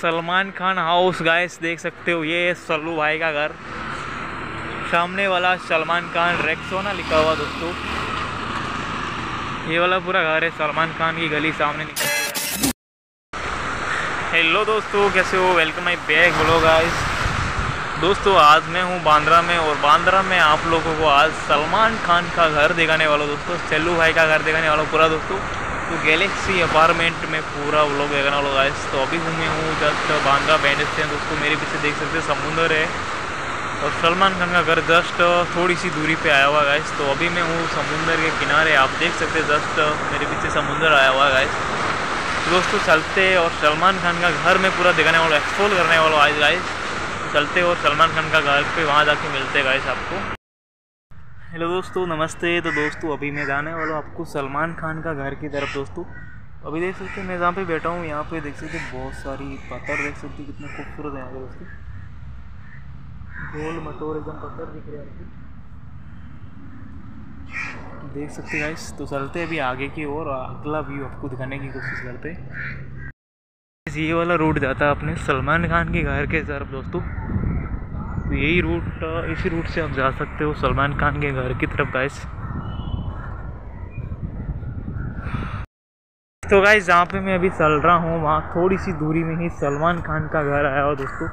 Salman Khan house guys देख सकते हो, ये सल्लू भाई का घर। सामने वाला सलमान खान रेक्सोना लिखा हुआ, दोस्तों। ये वाला पूरा घर है, सलमान खान की गली सामने निकल हेलो दोस्तों, कैसे हो? वेलकम माई बैग बोलो गाइस दोस्तों, आज मैं हूँ बांद्रा में, और बांद्रा में आप लोगों को आज सलमान खान का घर दिखाने वाला दोस्तों। चल्लू भाई का घर दिखाने वाला पूरा, दोस्तों। तो गैलेक्सी अपार्टमेंट में पूरा वो लोग देखने वाला गाइस तो अभी हूँ मैं हूँ जस्ट बांद्रा बैंड स्टैंड दोस्तों मेरे पीछे देख सकते हैं, समुंदर है। और सलमान खान का घर जस्ट थोड़ी सी दूरी पे आया हुआ गाइस तो अभी मैं हूँ समुंदर के किनारे, आप देख सकते हैं जस्ट मेरे पीछे समुंदर आया हुआ गाइस तो दोस्तों, चलते और सलमान खान का घर में पूरा दिखाने वाला एक्सप्लोर करने वाला आज गाइस चलते और सलमान खान का घर पे वहाँ जाके मिलते गाइस आपको। हेलो दोस्तों, नमस्ते। तो दोस्तों, अभी मैं जाने वाला हूँ आपको सलमान खान का घर की तरफ़ दोस्तों। अभी देख सकते हैं, मैं जहाँ पे बैठा हूँ, यहाँ पे देख सकते बहुत सारी पत्थर, देख सकते कितना खूबसूरत है यहाँ पे दोस्तों। गोल मटोर एकदम पत्थर दिख रहे हैं देख सकते हैं गाइस तो चलते अभी आगे की ओर अगला व्यू आपको दिखाने की कोशिश करते ये वाला रूट जाता है अपने सलमान खान के घर के तरफ़ दोस्तों। तो यही रूट इसी रूट से आप जा सकते हो, सलमान खान के घर की तरफ़ गाइस तो गाइस जहाँ पे मैं अभी चल रहा हूँ, वहाँ थोड़ी सी दूरी में ही सलमान खान का घर आया हो दोस्तों।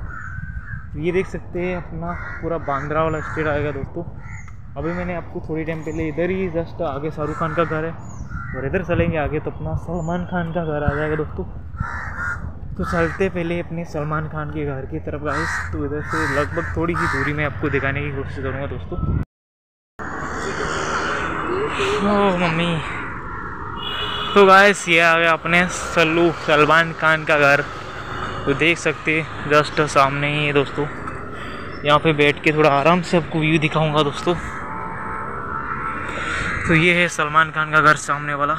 ये देख सकते हैं, अपना पूरा बांद्रा वाला स्टेट आएगा दोस्तों। अभी मैंने आपको थोड़ी टाइम पहले इधर ही जस्ट आगे शाहरुख खान का घर है, और इधर चलेंगे आगे तो अपना सलमान खान का घर आ जाएगा दोस्तों। तो चलते पहले अपने सलमान खान के घर की तरफ़ गाइस तो इधर से लगभग थोड़ी ही दूरी में आपको दिखाने की कोशिश करूँगा, दोस्तों. ओ, मम्मी. तो गाइस ये आ गया अपने सल्लू, सलमान खान का घर. तो देख सकते जस्ट सामने ही है, दोस्तों. यहाँ पे बैठ के थोड़ा आराम से आपको व्यू दिखाऊँगा, दोस्तों. तो ये है सलमान खान का घर सामने वाला.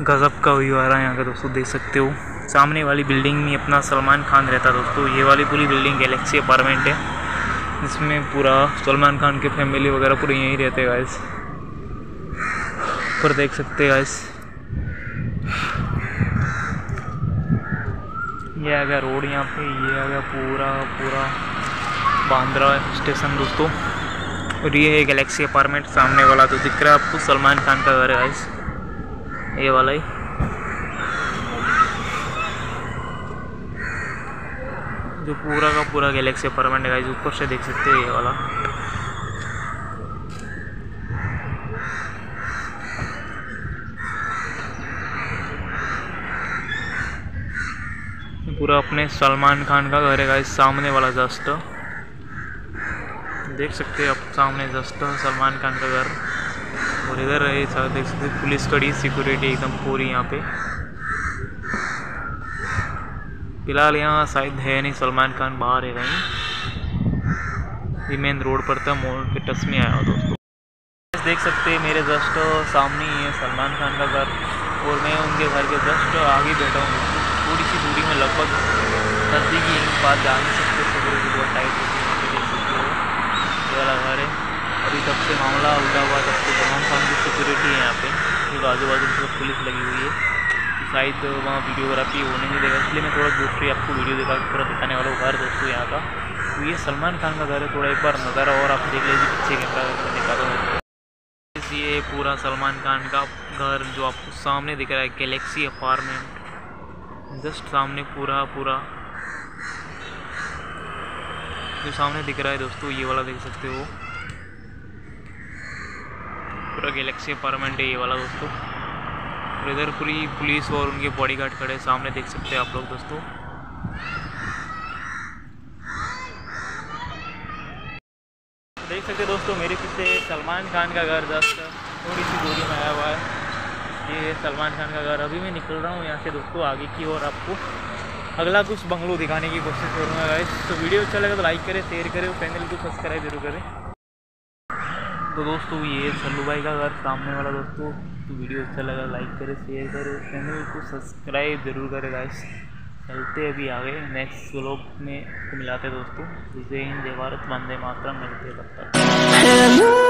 गज़ब का व्यू आ रहा है यहाँ का दोस्तों, देख सकते हो। सामने वाली बिल्डिंग में अपना सलमान खान रहता है दोस्तों। ये वाली पूरी बिल्डिंग गैलेक्सी अपार्टमेंट है। इसमें पूरा सलमान खान के फैमिली वगैरह पूरे यहीं रहते गाइस पर देख सकते गाइस ये आ गया रोड यहाँ पे, ये आ गया पूरा पूरा बांद्रा स्टेशन दोस्तों। और ये है गैलेक्सी अपार्टमेंट सामने वाला तो दिख रहा है आपको, सलमान खान का घर है ये वाला ही। जो पूरा का पूरा गैलेक्सी है गाइस ऊपर से देख सकते हैं ये वाला। पूरा अपने सलमान खान का घर है इस सामने वाला जस्ट। देख सकते हैं आप, सामने जस्ट सलमान खान का घर। और इधर है देख सकते पुलिस कड़ी सिक्योरिटी एकदम पूरी यहाँ पे। फ़िलहाल यहाँ शायद है नहीं, सलमान खान बाहर है कहीं। ये मेन रोड पर था मोड़ के टच में आया दोस्तों। देख सकते हैं, मेरे जस्ट सामने ही है सलमान खान का घर, और मैं उनके घर के जस्ट आगे बैठा हूँ। थोड़ी सी दूरी में लगभग नज़दीकी बात जा नहीं सकते सिक्योरिटी बहुत टाइट होती है, देख सकते हो। घर है। अभी तब से मामला उल्टा हुआ तब से तमाम काम की सिक्योरिटी है यहाँ पे क्योंकि आजू बाजू में सब पुलिस लगी हुई है शायद वहाँ वीडियोग्राफी होने नहीं देगा। इसलिए मैं थोड़ा दूसरी आपको वीडियो दिखा पूरा दिखाने वाला हूँ, घर दोस्तों यहाँ का। तो ये सलमान खान का घर है, थोड़ा एक बार नज़ारा और आप देख लीजिए पीछे कैमरा दिखा दो ये पूरा सलमान खान का घर जो आपको सामने दिख रहा है गैलेक्सी अपार्टमेंट जस्ट सामने पूरा पूरा। जो सामने दिख रहा है दोस्तों, ये वाला देख सकते हो। पूरा गैलेक्सी अपार्टमेंट है ये वाला दोस्तों। इधर पूरी पुलिस और उनके बॉडी गार्ड खड़े सामने देख सकते हैं आप लोग दोस्तों। देख सकते दोस्तों, मेरे पीछे सलमान खान का घर, जस्ट थोड़ी सी दूरी में आया हुआ है। ये सलमान खान का घर, अभी मैं निकल रहा हूँ यहाँ से दोस्तों आगे की और आपको। अगला कुछ बंगलो दिखाने की कोशिश करूँगा गाइस तो वीडियो अच्छा लगा तो लाइक करें शेयर करें और चैनल को सब्सक्राइब ज़रूर करें। तो दोस्तों, ये सल्लू भाई का घर, सामने वाला दोस्तों तो वीडियो अच्छा लगा लाइक करें शेयर करें, चैनल को सब्सक्राइब ज़रूर करें गाइस चलते अभी आगे नेक्स्ट व्लॉग में मिलाते दोस्तों. जय हिंद, जय भारत, वंदे मातरम, मिलते तब तक.